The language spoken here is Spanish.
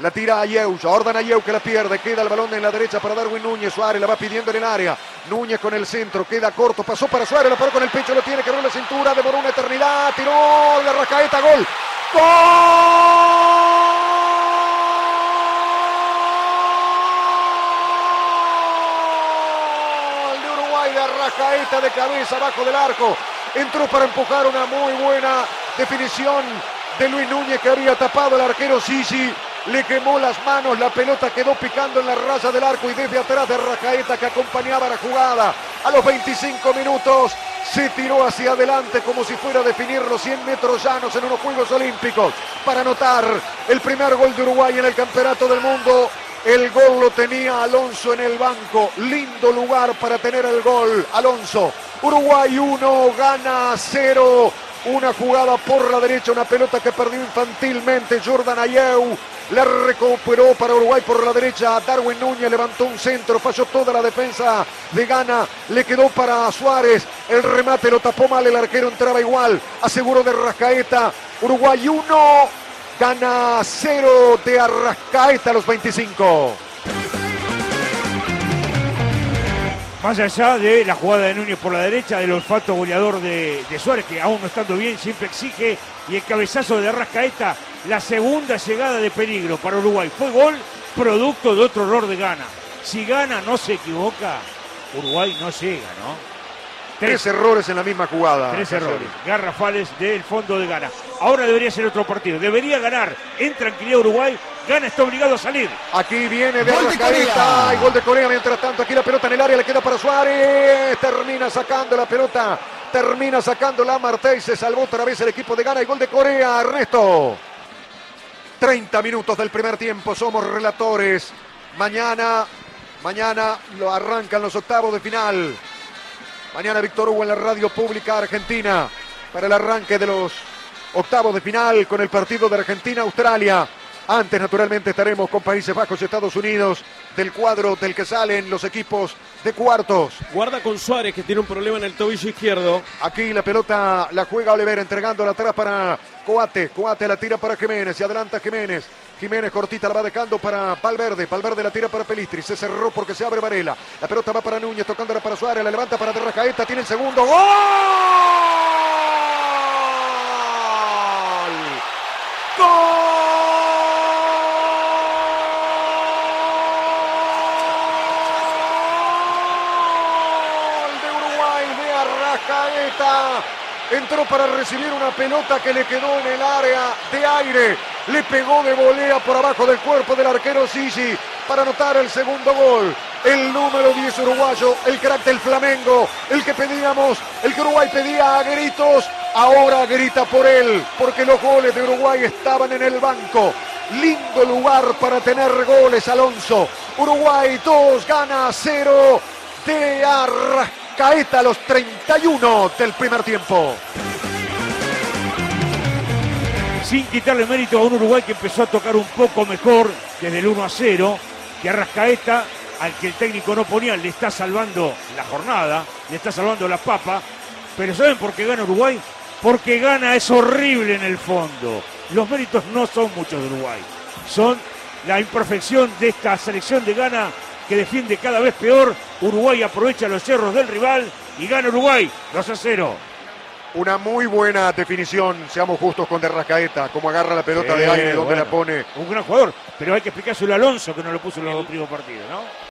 La tira Ayeu, Jordan Ayeu que la pierde, queda el balón en la derecha para Darwin Núñez, Suárez la va pidiendo en el área, Núñez con el centro, queda corto, pasó para Suárez, lo paró con el pecho, lo tiene, que la cintura, demoró una eternidad, tiró la racaeta, gol, gol de Uruguay de racaeta de cabeza abajo del arco, entró para empujar una muy buena definición de Luis Núñez que había tapado el arquero Sisi. Le quemó las manos, la pelota quedó picando en la raya del arco y desde atrás de Racaeta que acompañaba la jugada. A los 25 minutos se tiró hacia adelante como si fuera a definir los 100 metros llanos en unos Juegos Olímpicos para anotar el primer gol de Uruguay en el Campeonato del Mundo. El gol lo tenía Alonso en el banco. Lindo lugar para tener el gol. Alonso. Uruguay 1, gana 0. Una jugada por la derecha, una pelota que perdió infantilmente Jordan Ayeu. La recuperó para Uruguay por la derecha. Darwin Núñez levantó un centro, falló toda la defensa de Gana. Le quedó para Suárez. El remate lo tapó mal, el arquero entraba igual. Aseguró de Arrascaeta. Uruguay 1, gana 0 de Arrascaeta a los 25. Más allá de la jugada de Núñez por la derecha, del olfato goleador de, de Suárez, que aún no estando bien, siempre exige, y el cabezazo de Arrascaeta, la segunda llegada de peligro para Uruguay. Fue gol producto de otro error de Gana. Si Gana no se equivoca, Uruguay no llega, ¿no? Tres errores en la misma jugada. Tres errores garrafales del fondo de Gana. Ahora debería ser otro partido. Debería ganar en tranquilidad Uruguay. Gana está obligado a salir. Aquí viene de Gol de Arrascaeta. Corea. Y gol de Corea. Mientras tanto, aquí la pelota en el área le queda para Suárez. Termina sacando la pelota. Termina sacando la Martey. Se salvó otra vez el equipo de Gana. Y gol de Corea. Ernesto. 30 minutos del primer tiempo. Somos relatores. Mañana, mañana lo arrancan los octavos de final. Mañana Víctor Hugo en la radio pública argentina para el arranque de los octavos de final con el partido de Argentina-Australia. Antes, naturalmente, estaremos con Países Bajos y Estados Unidos del cuadro del que salen los equipos de cuartos. Guarda con Suárez que tiene un problema en el tobillo izquierdo. Aquí la pelota la juega Oliver entregándola atrás para Coate. Coate la tira para Jiménez y adelanta Jiménez. Jiménez cortita la va dejando para Valverde. Valverde la tira para Pelistri. Se cerró porque se abre Varela. La pelota va para Núñez tocándola para Suárez. La levanta para Terrajaeta. Tiene el segundo. ¡Gol! Arrascaeta. Entró para recibir una pelota que le quedó en el área de aire. Le pegó de volea por abajo del cuerpo del arquero Sisi para anotar el segundo gol. El número 10 uruguayo, el crack del Flamengo, el que pedíamos, el que Uruguay pedía a gritos, ahora grita por él, porque los goles de Uruguay estaban en el banco. Lindo lugar para tener goles, Alonso. Uruguay 2, gana 0 de Arrascaeta a los 31 del primer tiempo. sin quitarle mérito a un Uruguay que empezó a tocar un poco mejor desde el 1 a 0, que Arrascaeta, al que el técnico no ponía, le está salvando la jornada, le está salvando la papa. Pero ¿saben por qué gana Uruguay? Porque gana es horrible en el fondo. Los méritos no son muchos de Uruguay, son la imperfección de esta selección de Gana que defiende cada vez peor. Uruguay aprovecha los cerros del rival y gana Uruguay 2 a 0. Una muy buena definición, seamos justos con Derrascaeta, como agarra la pelota de aire, bueno. la pone. Un gran jugador, pero hay que explicárselo a Alonso que no lo puso en los dos primeros partidos, ¿no?